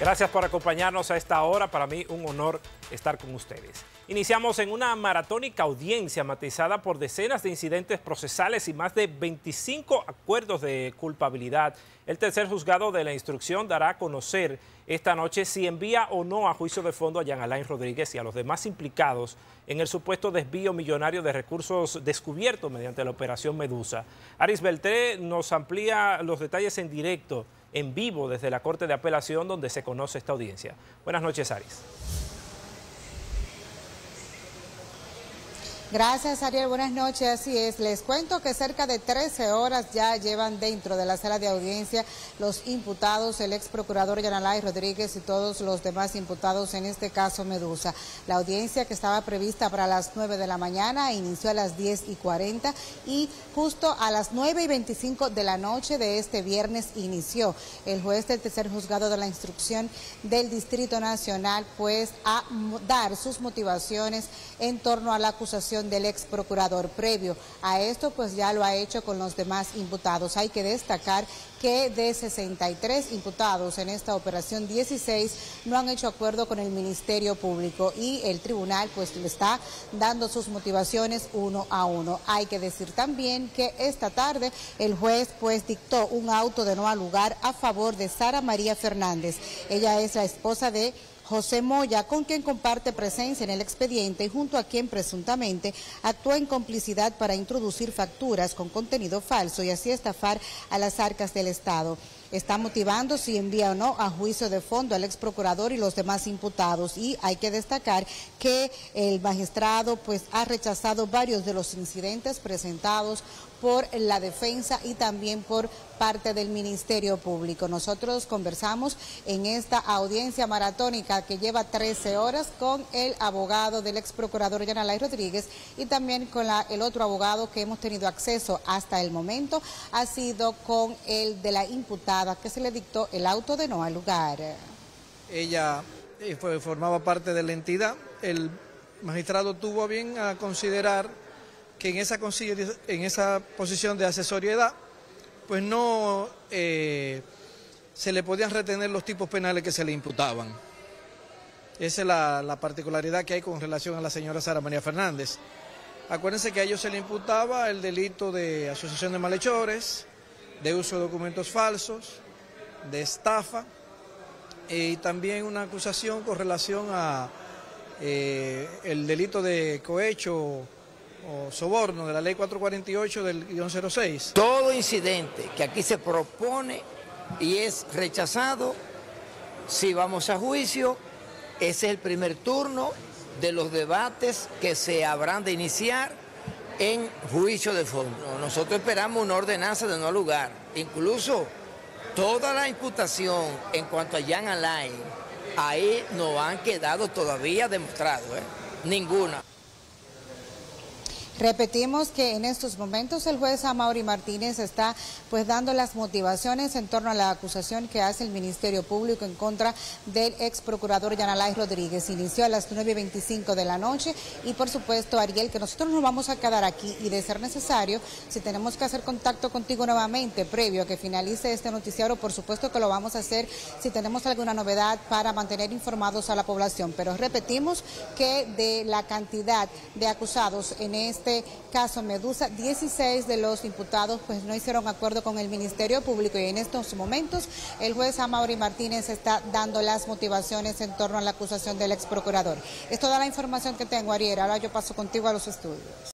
Gracias por acompañarnos a esta hora. Para mí un honor estar con ustedes. Iniciamos en una maratónica audiencia matizada por decenas de incidentes procesales y más de 25 acuerdos de culpabilidad. El tercer juzgado de la instrucción dará a conocer esta noche si envía o no a juicio de fondo a Jean Alain Rodríguez y a los demás implicados en el supuesto desvío millonario de recursos descubiertos mediante la operación Medusa. Aris Beltré nos amplía los detalles en directo en vivo desde la Corte de Apelación donde se conoce esta audiencia. Buenas noches, Aris. Gracias, Ariel. Buenas noches. Así es. Les cuento que cerca de 13 horas ya llevan dentro de la sala de audiencia los imputados, el ex procurador Yanalay Rodríguez y todos los demás imputados en este caso Medusa. La audiencia que estaba prevista para las 9 de la mañana inició a las 10 y 40 y justo a las 9 y 25 de la noche de este viernes inició el juez del tercer juzgado de la instrucción del Distrito Nacional pues a dar sus motivaciones en torno a la acusación del ex procurador. Previo a esto, pues ya lo ha hecho con los demás imputados. Hay que destacar que de 63 imputados en esta operación, 16 no han hecho acuerdo con el Ministerio Público y el tribunal pues le está dando sus motivaciones uno a uno. Hay que decir también que esta tarde el juez pues dictó un auto de no al lugar a favor de Sara María Fernández. Ella es la esposa de José Moya, con quien comparte presencia en el expediente y junto a quien presuntamente actuó en complicidad para introducir facturas con contenido falso y así estafar a las arcas del Estado está motivando si envía o no a juicio de fondo al ex procurador y los demás imputados. Y hay que destacar que el magistrado pues ha rechazado varios de los incidentes presentados por la defensa y también por parte del Ministerio Público. Nosotros conversamos en esta audiencia maratónica que lleva 13 horas con el abogado del ex procurador Yanalay Rodríguez y también con el otro abogado que hemos tenido acceso hasta el momento, ha sido con el de la imputada que se le dictó el auto de no al lugar. Ella eh, formaba parte de la entidad. El magistrado tuvo bien a considerar que en esa, en esa posición de asesoriedad, pues no eh, se le podían retener los tipos penales que se le imputaban. Esa es la, particularidad que hay con relación a la señora Sara María Fernández. Acuérdense que a ellos se le imputaba el delito de asociación de malhechores, de uso de documentos falsos, de estafa y también una acusación con relación a eh, el delito de cohecho o soborno de la ley 448 del guion 06. Todo incidente que aquí se propone y es rechazado, si vamos a juicio, ese es el primer turno de los debates que se habrán de iniciar en juicio de fondo. Nosotros esperamos una ordenanza de no lugar. Incluso toda la imputación en cuanto a Jan Alain, ahí no han quedado todavía demostrados, ¿eh? ninguna. Repetimos que en estos momentos el juez Amaury Martínez está pues dando las motivaciones en torno a la acusación que hace el Ministerio Público en contra del ex procurador Yanalay Rodríguez. Inició a las 9.25 de la noche y por supuesto Ariel que nosotros nos vamos a quedar aquí y de ser necesario, si tenemos que hacer contacto contigo nuevamente previo a que finalice este noticiario, por supuesto que lo vamos a hacer si tenemos alguna novedad para mantener informados a la población. Pero repetimos que de la cantidad de acusados en este este caso Medusa, 16 de los imputados pues no hicieron acuerdo con el Ministerio Público y en estos momentos el juez Amaury Martínez está dando las motivaciones en torno a la acusación del ex procurador. Es toda la información que tengo, Ariel. Ahora yo paso contigo a los estudios.